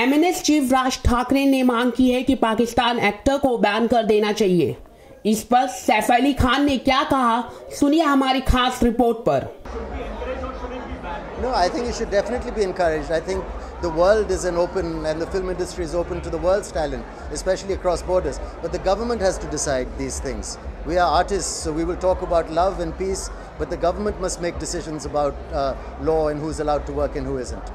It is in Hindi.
एमएनएस चीफ राज ठाकरे ने मांग की है कि पाकिस्तान एक्टर को बैन कर देना चाहिए इस पर सैफ अली खान ने क्या कहा सुनिए हमारी खास रिपोर्ट पर No, I think it should definitely be encouraged. I think the world is an open and the film industry is open to the world's talent, especially across borders. But the government has to decide these things. We are artists, so we will talk about love and peace, but the government must make decisions about uh, law and who's allowed to work and who isn't.